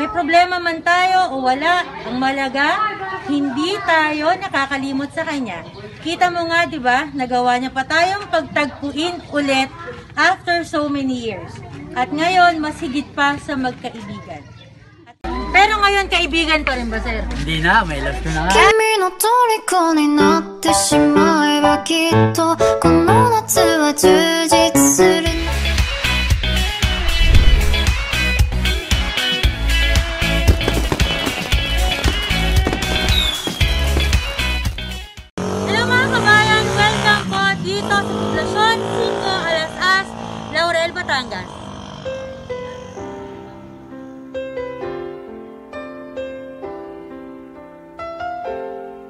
may problema man tayo o wala, ang malaga, hindi tayo nakakalimot sa Kanya. Kita mo nga, di ba, nagawa niya pa tayong pagtagpuin ulit after so many years. At ngayon, mas higit pa sa magkaibigan. Pero ngayon, kaibigan pa rin ba, sir? Hindi na, may love ko na nga. 君の虜になってしまえばきっとこの夏は充実する Batangas.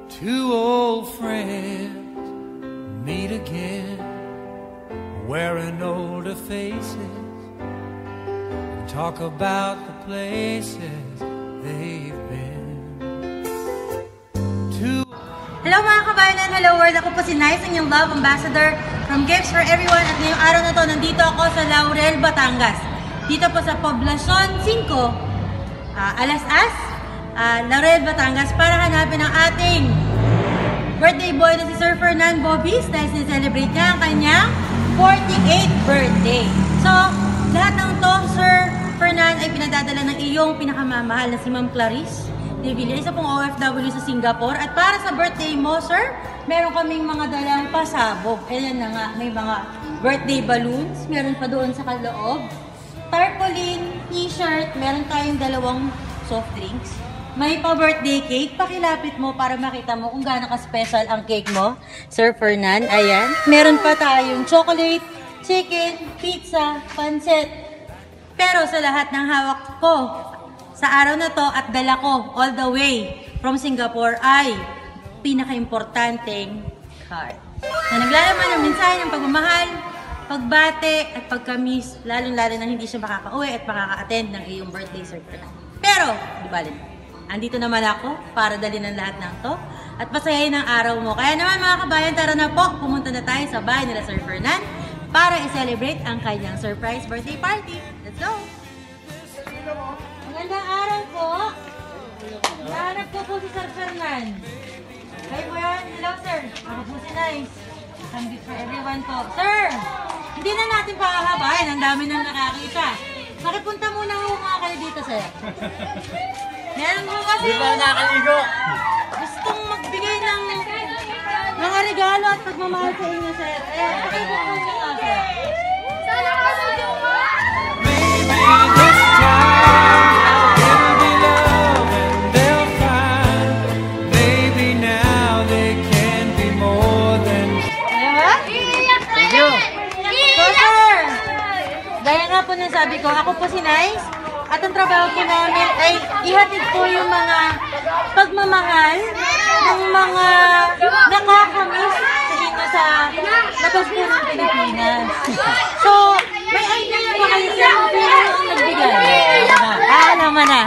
Two old friends meet again, wearing older faces, and talk about the places they've been. Two Hello mga kabayan! Hello world! Ako po si Nice, inyong love ambassador from Gifts for Everyone. At ngayong araw na to, nandito ako sa Laurel, Batangas. Dito po sa Poblacion 5, ah, Alas-As, ah, Laurel, Batangas para hanapin ang ating birthday boy na si Sir Fernan Bobis dahil sineselebrate niya ang kanyang 48th birthday. So, lahat ng to, Sir Fernan, ay pinadadala ng iyong pinakamamahal na si Ma'am Clarice De Villa, isa pong OFW sa Singapore. At para sa birthday mo, Sir, meron kaming mga dalang pasabog. Ayan na nga, may mga birthday balloons, meron pa doon sa kaloob. Tarpaulin, t-shirt, meron tayong dalawang soft drinks. May pa-birthday cake. Pakilapit mo para makita mo kung gaano ka-special ang cake mo. Sir Fernan, ayan. Meron pa tayong chocolate, chicken, pizza, pancit. Pero sa lahat ng hawak ko sa araw na to at dala ko all the way from Singapore ay pinaka-importanteng card. Na naglalaman ng mensahe ng pagmamahal, pagbate at pagkamis, lalong-lalo na hindi siya makaka-uwi at makaka-attend ng iyong birthday ceremony. Pero, di ba andito naman ako para dalhin ang lahat ng to at pasayahin ang araw mo. Kaya naman mga kabayan, tara na po, pumunta na tayo sa bahay nila Sir Fernan para i-celebrate ang kanyang surprise birthday party. Let's go! Magandang araw po! Nahanap ko po si Sir Fernan. Kayo po yan? Hello, sir. Ako po si Nice. Ang gift for everyone po. Sir! Hindi na natin pahahabain. Ang dami nang nakakita. Makipunta muna ho nga kayo dito, sir. Meron ho kasi Hindi pa nakaligo. gustong magbigay ng mga regalo at pagmamahal sa inyo, sir. Eh, pakibok po niyo nga, sir. Maybe nga po ng sabi ko, ako po si Nice. At ang trabaho po namin ay ihatid po yung mga pagmamahal ng mga nakakamiss sa inyo sa labas po ng Pilipinas. So, may idea ba kayo sir kung ang nagbigay? Ah, naman na.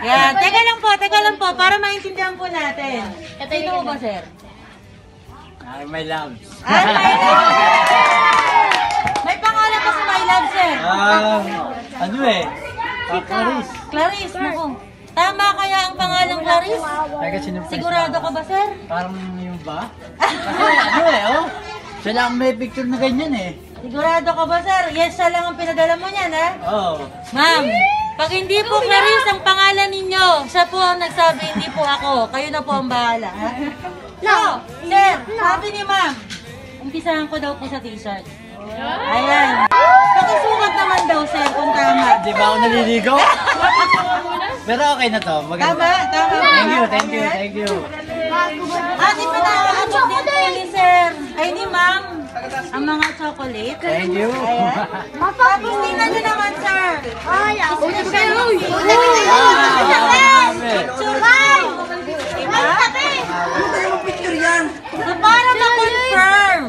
Yan. Teka lang po, teka lang po, para maintindihan po natin. Sino po ba, sir? Ay, my loves. Ay, my love! May pangalan pa sa my love, sir. Um, ano eh? Paparis. Clarice, naku. Tama kaya ang pangalan Clarice? Teka, Sigurado ka ba, sir? Parang yung ba? Kasi ano eh, oh. Siya lang may picture na ganyan eh. Sigurado ka ba, sir? Yes, siya lang ang pinadala mo niyan, ha? Oh. Ma'am, pag hindi po Clarice ang pangalan ninyo, siya po ang nagsabi, hindi po ako. Kayo na po ang bahala, ha? No, sir, sabi ni ma'am, umpisahan ko daw po sa t-shirt. Ayan. Pakisukat naman daw, sir, kung tama. Di ba ako naliligo? Pero okay na to. Maganda. Tama, tama. Thank you, thank you, thank you. At ipinaabot din po ni sir, ay ni ma'am, ang mga chocolate. Thank you. Ayan. Tapos tingnan nyo naman, sir. Ay, ako na sir. So, para ma-confirm.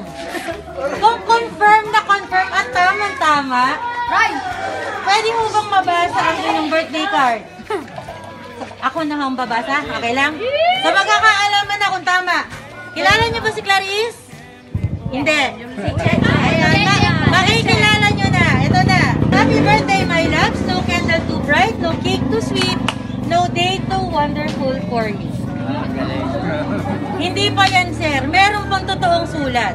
Kung confirm na confirm at tamang-tama, pwede mo bang mabasa ang inyong birthday card? Ako na ang babasa? Okay lang? So, magkakaalaman na kung tama. Kilala niyo ba si Clarice? Hindi. Ayan, ma makikilala nyo na. Ito na. Happy birthday, my loves. No candle too bright, no cake wonderful for you. Hindi pa yan, sir. Meron pang totoong sulat.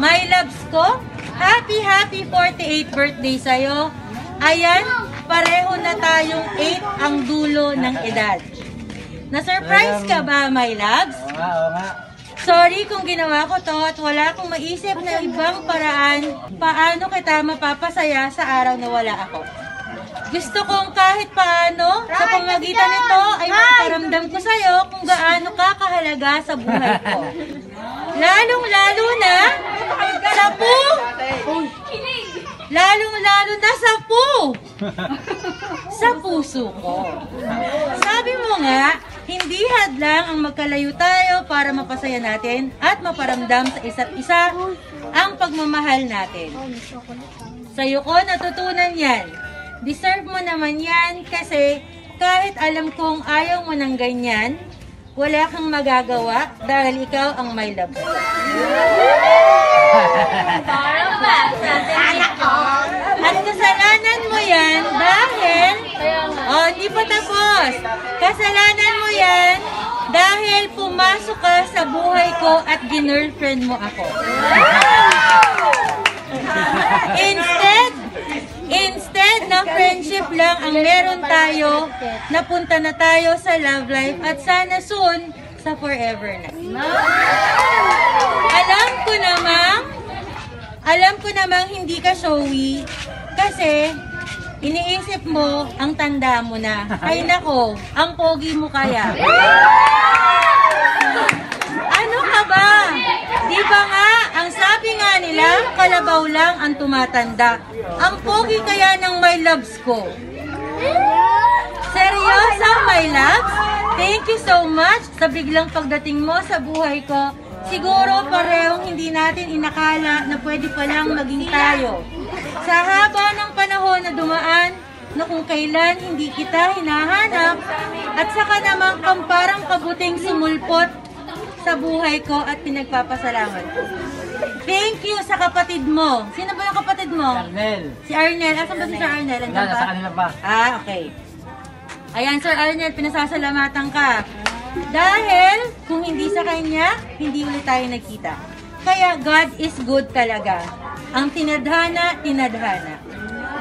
My loves ko, happy, happy 48th birthday sa'yo. Ayan, pareho na tayong 8 ang dulo ng edad. Na-surprise ka ba, my loves? Oo nga, oo nga. Sorry kung ginawa ko to at wala akong maisip na ibang paraan paano kita mapapasaya sa araw na wala ako. Gusto kong kahit paano sa pamagitan nito ay maparamdam ko sa'yo kung gaano ka kahalaga sa buhay ko. Lalong-lalo na sa po. Lalong-lalo na sa po. Sa puso ko. Sabi mo nga, hindi hadlang ang magkalayo tayo para mapasaya natin at maparamdam sa isa't isa ang pagmamahal natin. Sa'yo ko natutunan yan. Deserve mo naman yan kasi kahit alam kong ayaw mo ng ganyan, wala kang magagawa dahil ikaw ang my love ko. At kasalanan mo yan dahil... Oh, hindi pa tapos. Kasalanan mo yan dahil pumasok ka sa buhay ko at ginirlfriend mo ako. Instead, instead na friendship lang ang meron tayo, napunta na tayo sa love life at sana soon sa forever na. Alam ko namang, alam ko namang hindi ka showy kasi iniisip mo ang tanda mo na. Ay nako, ang pogi mo kaya. Ano ka ba? Di ba nga, ang sabi nga nila, kalabaw lang ang tumatanda. Ang pogi kaya ng my loves ko. Seryoso, my loves? Thank you so much sa biglang pagdating mo sa buhay ko. Siguro parehong hindi natin inakala na pwede palang maging tayo. Sa haba ng panahon na dumaan, na kung kailan hindi kita hinahanap, at saka namang kamparang kabuting sumulpot sa buhay ko at pinagpapasalamat ko. Thank you sa kapatid mo. Sino ba yung kapatid mo? Arnel. Si Arnel. Asan ba si Sir Arnel? Wala, Andyan nasa ba? kanila pa. Ah, okay. Ayan, Sir Arnel, pinasasalamatan ka. Dahil, kung hindi sa kanya, hindi ulit tayo nagkita. Kaya, God is good talaga. Ang tinadhana, tinadhana.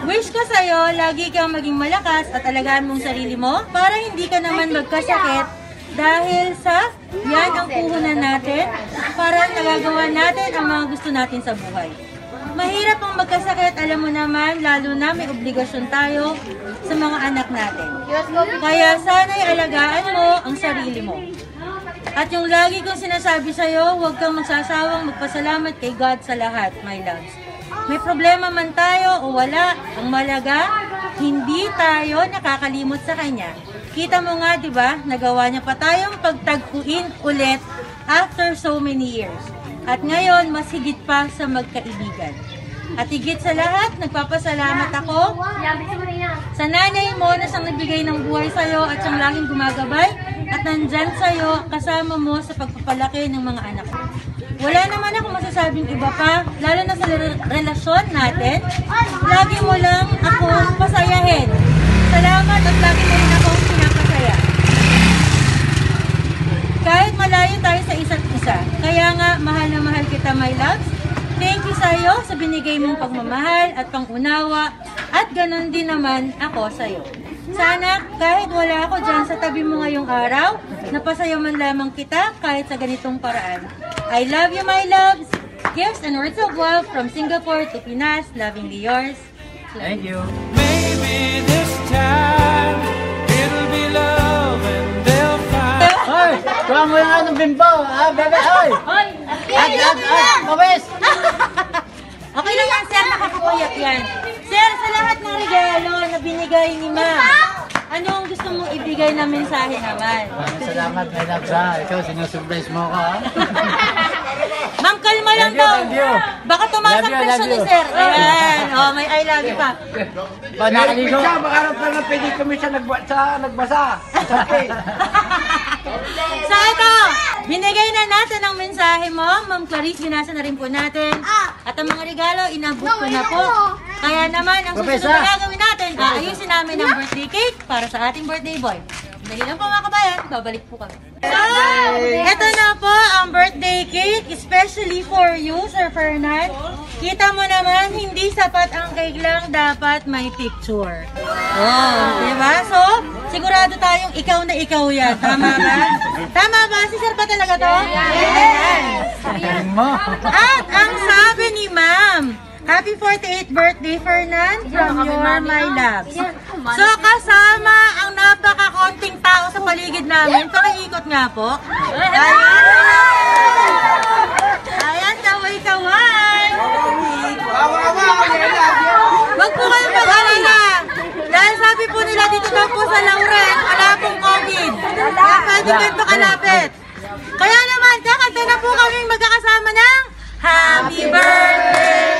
Wish ko sa'yo, lagi kang maging malakas at alagaan mong sarili mo para hindi ka naman magkasakit dahil sa yan ang puhunan natin para nagagawa natin ang mga gusto natin sa buhay. Mahirap ang magkasakit, alam mo naman, lalo na may obligasyon tayo sa mga anak natin. Kaya sana'y alagaan mo ang sarili mo. At yung lagi kong sinasabi sa'yo, huwag kang magsasawang magpasalamat kay God sa lahat, my loves. May problema man tayo o wala, ang malaga, hindi tayo nakakalimot sa Kanya. Kita mo nga, di ba, nagawa niya pa tayong pagtagpuin ulit after so many years. At ngayon, mas higit pa sa magkaibigan. At higit sa lahat, nagpapasalamat ako sa nanay mo na siyang nagbigay ng buhay sa'yo at siyang laging gumagabay at nandyan sa'yo kasama mo sa pagpapalaki ng mga anak mo. Wala naman ako masasabing iba pa, lalo na sa re- relasyon natin. Lagi mo lang ako pasayahin. Salamat at lagi mo rin ako pinapasaya. Kahit malayo tayo sa isa't isa. Kaya nga, mahal na mahal kita, my loves. Thank you sa'yo sa binigay mong pagmamahal at pangunawa at ganon din naman ako sa'yo. Sana kahit wala ako dyan sa tabi mo ngayong araw, napasaya man lamang kita kahit sa ganitong paraan. I love you, my loves. Gifts and words of love from Singapore to Pinas. Lovingly yours. Thank you. Maybe this time Kuha mo yung ano, bimbo! Ah, bebe! Hoy! Hoy! Ag, ag, ag! Pawis! Okay lang yan, sir. Nakakapuyat yan. Sir, sa lahat ng regalo na binigay ni Ma, anong gusto mong ibigay na mensahe naman? Maraming Salamat, my love, sa ikaw, sinusurprise mo ko, ha? Ma'am, kalma lang you, daw. you. Baka tumaas Love ang you, presyo love ni you. sir. Ayan. Oh, may I love you pa. Ba, nakaligo? Siya, makaharap lang ng pwede kami sa, nagba, sa nagbasa. Sa okay. So ito, binigay na natin ang mensahe mo. Ma'am Clarice, binasa na rin po natin. At ang mga regalo, inabot ko na po. Kaya naman, ang susunod na gagawin natin, aayusin namin ang birthday cake para sa ating birthday boy. Dali lang po mga kabayan, babalik po kami. So, ito na po ang birthday cake, especially for you, Sir Fernand. Kita mo naman, hindi sapat ang cake lang, dapat may picture. Oh, di ba? So, sigurado tayong ikaw na ikaw yan. Tama ba? Tama ba? Si Sir ba talaga to? Yes. Mo. At ang sabi ni Ma'am, Happy 48th birthday, Fernan, from your my loves. So, kasama ang napaka-konting paligid namin. Pakiikot nga po. Ayan. Ayan, kaway-kaway. Huwag po kayo mag-alala. Dahil sabi po nila dito daw po sa Lauren, wala pong COVID. Kaya pwede kayo pakalapit. Kaya naman, kakanta na po kaming magkakasama ng Happy birthday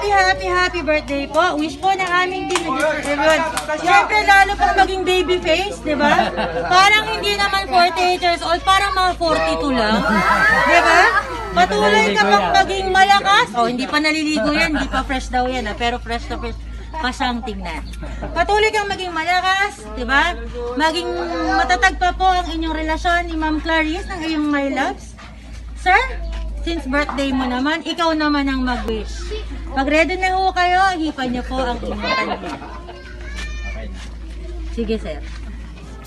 happy, happy, happy birthday po. Wish po ng aming team na everyone. Siyempre, lalo pong maging baby face, di ba? Parang hindi naman 48 years old, parang mga 42 lang. Di ba? Patuloy ka pang maging malakas. Oh, hindi pa naliligo yan, hindi pa fresh daw yan, ah, pero fresh na fresh pa siyang tingnan. Patuloy kang maging malakas, di ba? Maging matatag pa po ang inyong relasyon ni Ma'am Clarice ng iyong my loves. Sir, since birthday mo naman, ikaw naman ang mag-wish. Pag ready na ho kayo, hipan niyo po ang inyong kanya. Sige, sir.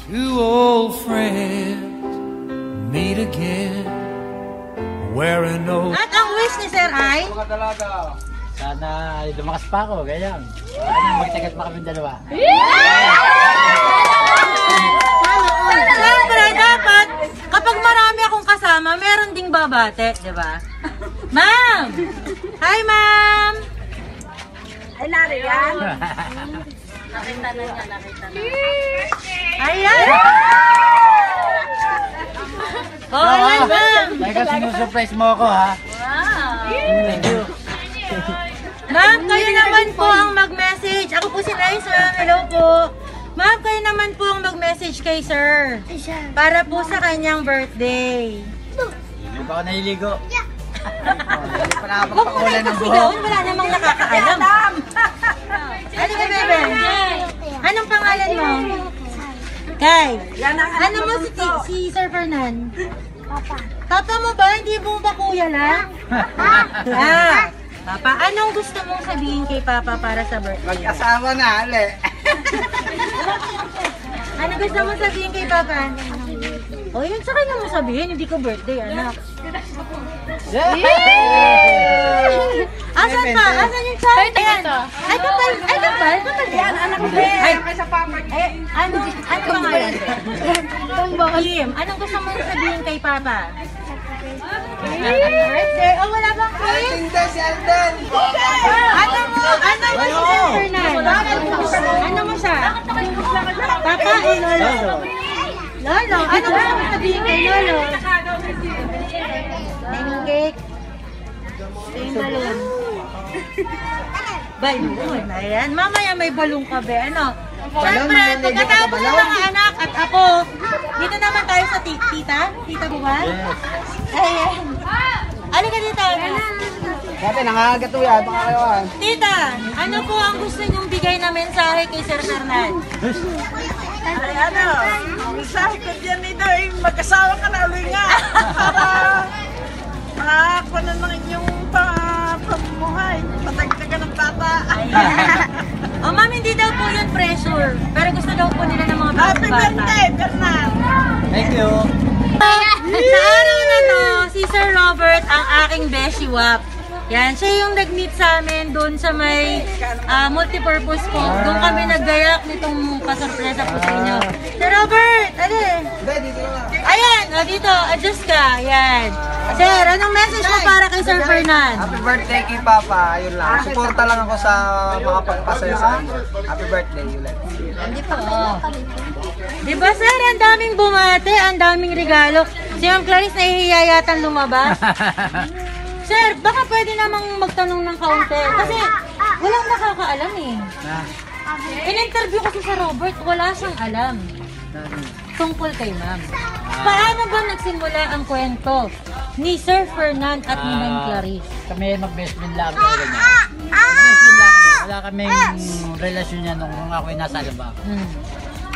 Two old friends meet again, wearing old. At ang wish ni sir ay, Sana ay lumakas pa ako, ganyan. Sana magtagal pa kami dalawa. Dapat, kapag marami akong kasama, meron ding babate, di ba? Ma'am! Hi, ma'am! Ay, nariyan. Nakita na niya, nakita na. Ayan! Oh, ayan, ma'am! Teka, sinusurprise mo ako, ha? Thank you. Ma'am, kayo naman po ang mag-message. Ako po si Nice, ma'am. Hello po. Mag-message kay sir. Para po sa kanyang birthday. Hindi pa ako naliligo. Hindi pa Huwag mo nakapagpakulan na ng buhok. wala namang nakakaalam. Ano ka, bebe? Anong pangalan mo? Kay. Ano mo si, si Sir Fernan? Papa. Papa mo ba? Hindi mo ba kuya lang? ah. Papa, anong gusto mong sabihin kay Papa para sa birthday? Mag-asawa na, ale. Ano gusto mong sabihin kay Papa? O, oh, yun sa kanya mo sabihin, hindi ko birthday, anak. Asan pa? Asan yung child? Ayan. Ay, kapal. Ay, kapal. Kapal yan. Anak ko. Ay, sa papa ay, ano? Ano pangalan? Kim, anong gusto mong sabihin kay Papa? Birthday? Oh, wala bang cake? Hindi, si Alden. Ano mo? Ano mo si Sir Fernan? Ano mo siya? Papa o Lolo? Lolo? Ano gusto mong sabihin kay Lolo? Lemon cake. Yung balloon. Balloon. Ayan. Mamaya may balloon ka, be. Ano? Siyempre, pagkatapos ng mga anak at ako, tita. Tita mo ba? Ayan. Ano ka dito? Dati nangagatuya, baka kayo ah. Tita, ano po ang gusto niyong bigay na mensahe kay Sir Fernan? Ay, ano, ang mensahe ko dyan nito ay mag-asawa ka na ulit nga para makakuha na ng inyong pa, pamumuhay. Patagda ka ng bata. O ma'am, hindi daw po yun pressure. Pero gusto daw po nila ng mga Happy bata. birthday, Bernard! Thank you. Sa araw na to, si Sir Robert ang aking beshi wap. Yan, siya yung nag-meet sa amin doon sa may ah, multipurpose po. Doon kami naggayak nitong pasurpresa po sa inyo. Sir Robert, ano? Ayan, o dito, adjust ka. Ayan. Sir, anong message mo para kay Sir Fernan? Happy birthday kay Papa, ayun lang. Suporta lang ako sa mga pagpasaya sa. Happy birthday, Yulet. Di ba sir, ang daming bumate, ang daming regalo. Si Ma'am Clarice nahihiya yata lumabas. Sir, baka pwede namang magtanong ng kaunti. Kasi walang nakakaalam eh. Na, In-interview ko si Sir Robert, wala siyang alam tungkol kay ma'am. Paano ba nagsimula ang kwento ni Sir Fernand at ni Ma'am Ah, Clarice? Kami mag-best friend lang talaga niya. Best friend lang kami. Wala kaming relasyon niya nung ako ay nasa Alabang. Hmm.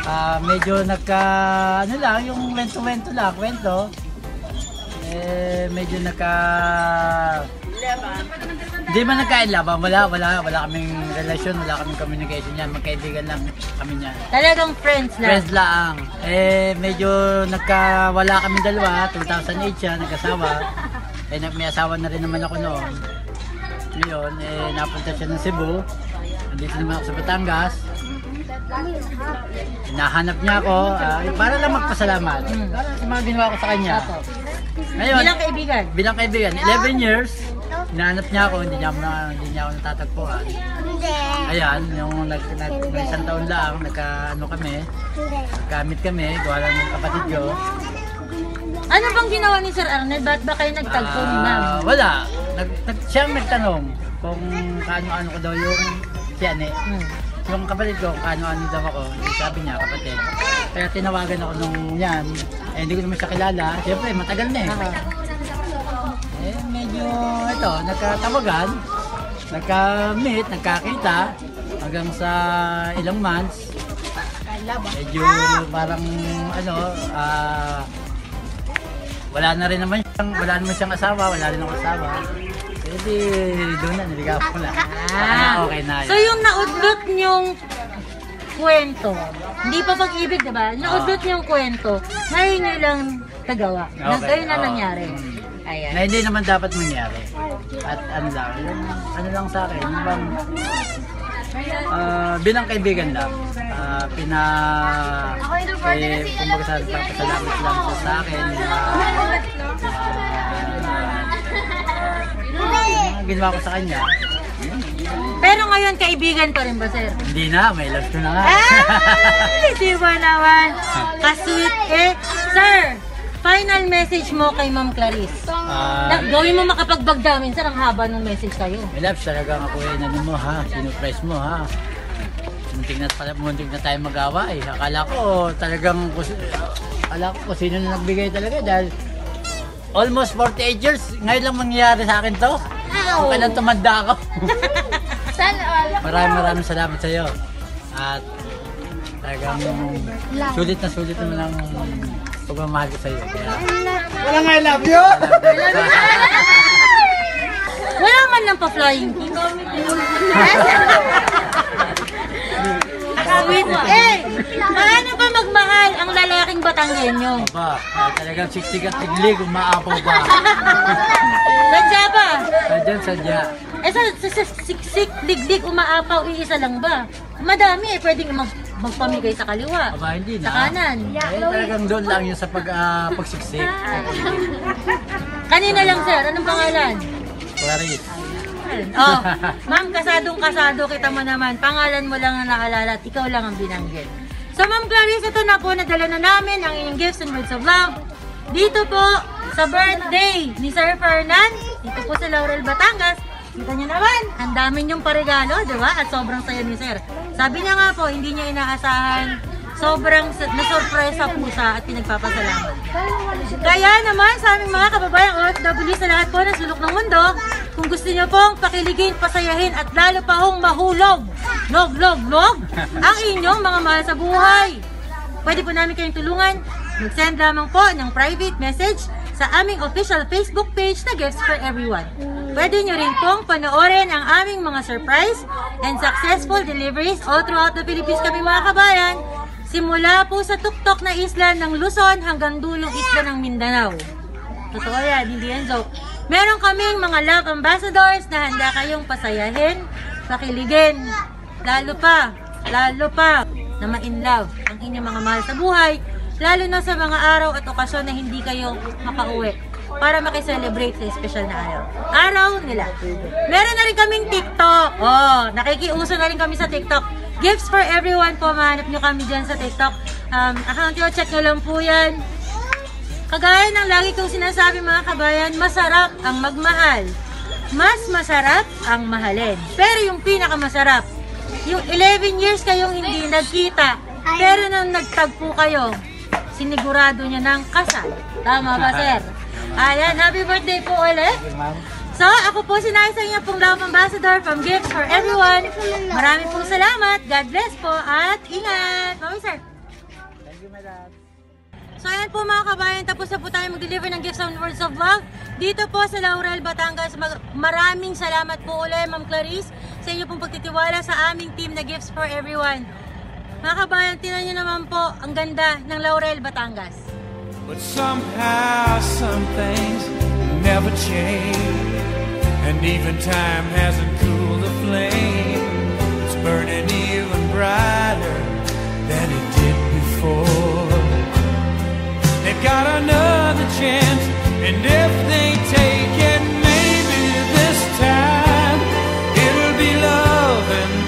Ah, medyo nagka, ano lang, yung kwento-kwento lang, kwento. Eh, medyo nagka... Hindi man nagkainlaban, wala, wala, wala kaming relasyon, wala kaming communication yan, magkaibigan lang kami niyan. Talagang friends lang. Friends lang. Eh, medyo nagkawala kami dalawa, 2008 siya, nag-asawa. Eh, may asawa na rin naman ako noon. Ngayon, eh, napunta siya ng Cebu. Nandito naman ako sa Batangas. Nahanap niya ako, ah, para lang magpasalamat. Para sa mga ginawa ko sa kanya. Ngayon, Bilang kaibigan. bilang kaibigan, 11 years, hinahanap niya ako, hindi niya, ako na, hindi niya ako natatagpuan. Ayan, yung nag, nag, may isang taon lang, nagka, ano kami, gamit kami, gawa lang ng kapatid ko. Ano bang ginawa ni Sir Arnel? Ba't ba kayo nagtagpo ni ma'am? Ah, wala. Nag, nag, siyang nagtanong kung kaano-ano ko daw yung siyan eh. Hmm. Yung kapatid ko, kung kaano-ano daw ako, sabi niya, kapatid. Kaya tinawagan ako nung yan. Eh, hindi ko naman siya kilala. Siyempre, matagal na eh. Eh, medyo, ito, nagkatawagan, nagka-meet, nagkakita, hanggang sa ilang months. Medyo parang, ano, ah, wala na rin naman siyang, wala naman siyang asawa, wala rin akong asawa. Eh, di, doon na, niligaw ko na. Ah, okay na So yung naudlot niyong kwento, hindi pa pag-ibig, di ba? Naudlot niyong kwento, ngayon niyo lang nagawa. Na, Okay, ngayon na oo. nangyari. Ayan. na hindi naman dapat mangyari. At ano lang, yung, ano lang sa akin, yung bang, ah, bilang kaibigan lang, ah, pina, eh, kumbaga sa papasalamat lang sa akin, uh, ginawa ko sa kanya, Pero ngayon, kaibigan pa rin ba, sir? hindi na, may love ko na nga. Ay, di ba naman? Kasweet eh. Sir, final message mo kay Ma'am Clarice. Na, gawin mo makapagbagdamin, sir, ang haba ng message kayo. May loves talaga ako eh, ano mo ha, sinurprise mo ha. Muntik na, muntik na tayo magawa eh. Akala ko talagang, akala ko kung sino na nagbigay talaga dahil almost 48 years, ngayon lang mangyayari sa akin to. Kung kailan tumanda ako. maraming maraming salamat sa iyo. At talagang sulit na sulit naman ang pagmamahal ko sa iyo. Kaya, Walang I love you! Wala man lang pa-flying kiss. Sweet mo. Eh, paano ba magmahal ang lalaking Batanggenyo? ba, ah, talagang siksik at tiglig, umaapaw ba? Sadya ba? Sadyan, sadya. Eh, sa, sa, sa siksik, liglig, umaapaw, iisa lang ba? Madami eh, pwedeng mag, magpamigay sa kaliwa. Aba, hindi na. Sa kanan. Eh, talagang doon lang yung sa pag, ah, pagsiksik. Kanina lang, sir. Anong pangalan? Clarice. Oh, ma'am, kasadong kasado kita mo naman. Pangalan mo lang ang naalala at ikaw lang ang binanggit. So, ma'am Clarice, ito na po, nadala na namin ang inyong gifts and words of love. Dito po, sa birthday ni Sir Fernan, dito po sa Laurel, Batangas. Kita niyo naman, ang dami niyong paregalo, di ba? At sobrang saya ni Sir. Sabi niya nga po, hindi niya inaasahan. Sobrang sa- nasurpresa po siya at pinagpapasalamat. Kaya naman sa aming mga kababayang OFW sa lahat po ng sulok ng mundo, kung gusto niyo pong pakiligin, pasayahin at lalo pa hong mahulog, log, log, log, ang inyong mga mahal sa buhay. Pwede po namin kayong tulungan. Mag-send lamang po ng private message sa aming official Facebook page na Gifts for Everyone. Pwede nyo rin pong panoorin ang aming mga surprise and successful deliveries all throughout the Philippines kami mga kabayan. Simula po sa tuktok na isla ng Luzon hanggang dulong isla ng Mindanao. Totoo yan, hindi yan joke. Meron kaming mga love ambassadors na handa kayong pasayahin, pakiligin, lalo pa, lalo pa na ma-in love ang inyong mga mahal sa buhay, lalo na sa mga araw at okasyon na hindi kayo makauwi para makiselebrate sa special na araw. Araw nila. Meron na rin kaming TikTok. Oh, nakikiuso na rin kami sa TikTok. Gifts for everyone po. Mahanap nyo kami dyan sa TikTok. Um, account nyo, check nyo lang po yan. Kagaya ng lagi kong sinasabi mga kabayan, masarap ang magmahal. Mas masarap ang mahalin. Pero yung pinakamasarap, yung 11 years kayong hindi nagkita, pero nung nagtagpo kayo, sinigurado niya ng kasal. Tama ba, sir? Ayan, happy birthday po ulit. So, ako po si Nais, ang inyong pong Love Ambassador from Gifts for Everyone. Maraming pong salamat. God bless po at ingat. Mami, sir. Thank you, madam. So ayan po mga kabayan, tapos na po tayo mag-deliver ng gifts and words of love dito po sa Laurel, Batangas. Maraming salamat po ulit, Ma'am Clarice, sa inyo pong pagtitiwala sa aming team na Gifts for Everyone. Mga kabayan, tinan nyo naman po ang ganda ng Laurel, Batangas. But somehow some things never change. And even time hasn't cooled the flame. It's burning even brighter than it did before. They've got another chance And if they take it, maybe this time It'll be love and